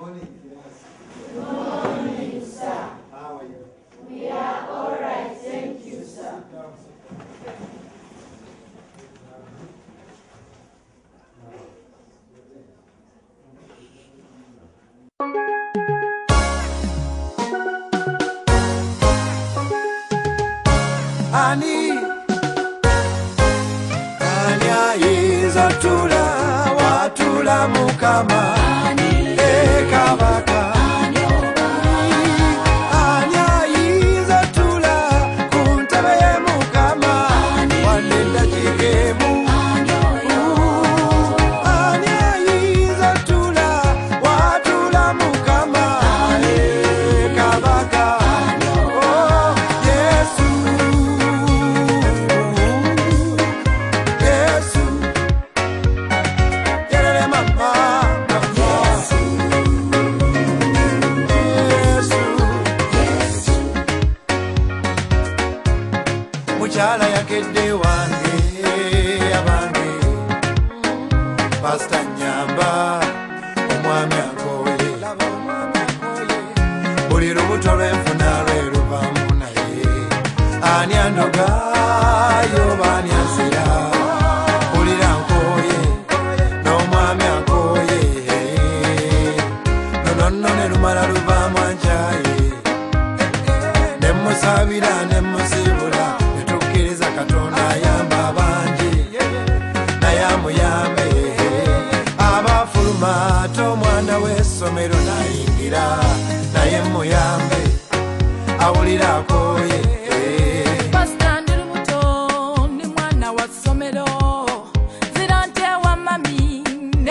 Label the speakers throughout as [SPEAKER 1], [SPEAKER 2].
[SPEAKER 1] Morning, yes. Morning, sir. How are you? We are all right, thank you, sir. Sit down, sit down. Ani tula anyamba omwami akooye buli lubuto lwenfuna lwe luvamu naye ani andogayo baani
[SPEAKER 2] anzira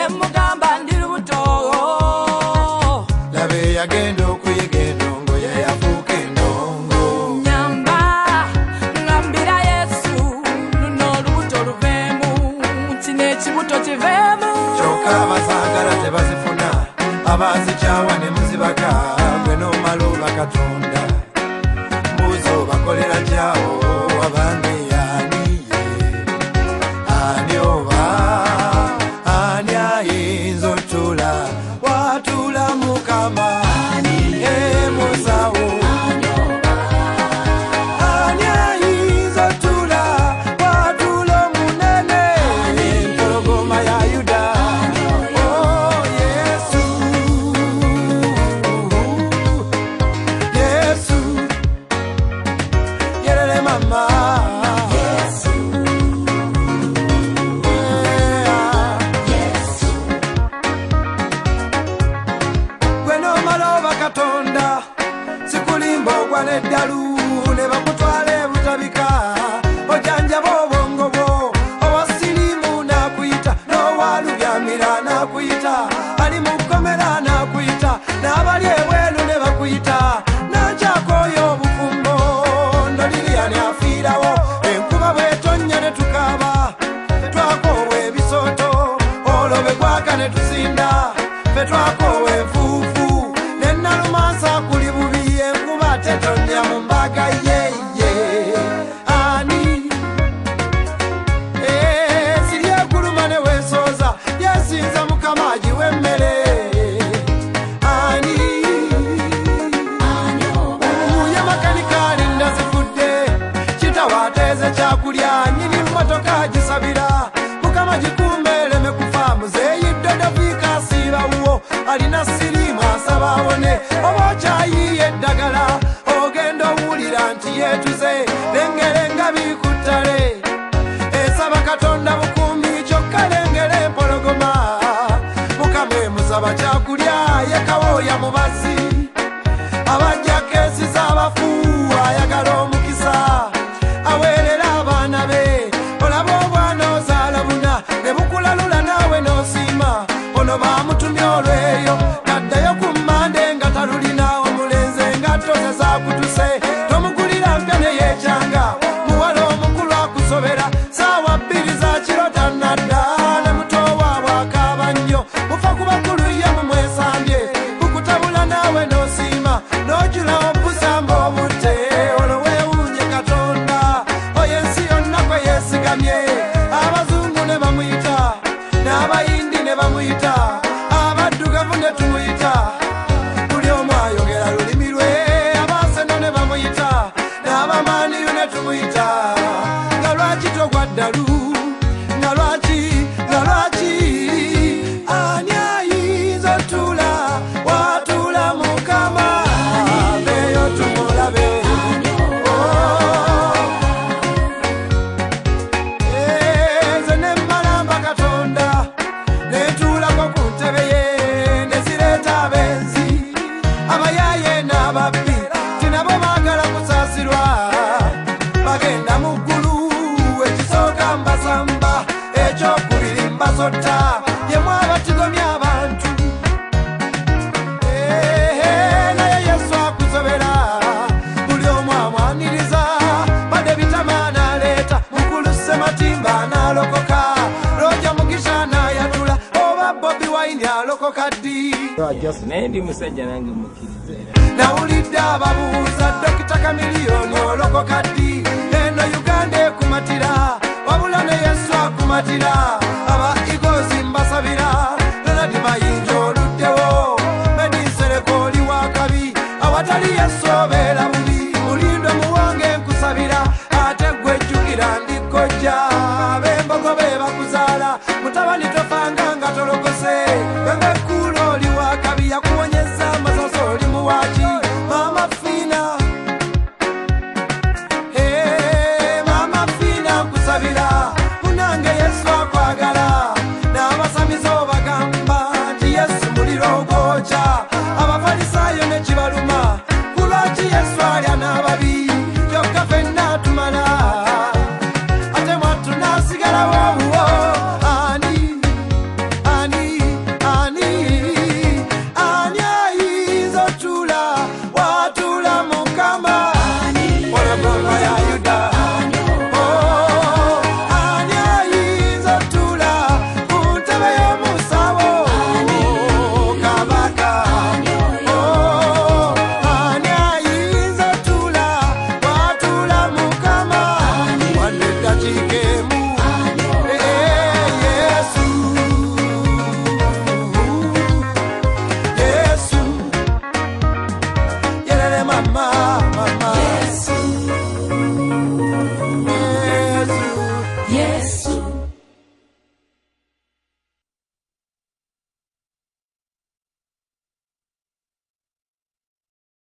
[SPEAKER 2] mugamba ndi lubuto.
[SPEAKER 1] Laba eyagenda okuyiga endongo yeyafuuka endongo.
[SPEAKER 2] Nyamba ngambira yesu luno olubuto luveemu. Kino ekibuto kiveemu.
[SPEAKER 1] Kyokka abazaagala tebazifuna abazikyawa ne muzibaga gwe n'omala oba katonda mbuuzo bakolera gyawo ne tusinda fe twakowa enfuufu ne nalumasa kuli bubi enkuba tetonnya mu mba Habíamos lwaki togwaddalu na lwaki? ddi
[SPEAKER 3] nendi musajja nange mukkirizeera
[SPEAKER 1] nawulidde ababuuza dokita kamiliyoni olokoka ddi eno uganda ekumatira wabula ne yesu akumatira. Aba igozi mbasabira lonadi mayinja oluddewo. Medinsereko oli wakabi awatali yesu obeera bubi. Mulindo muwange nkusabira ate gwejjukira ndikojja nkusabira munange yesu akwagala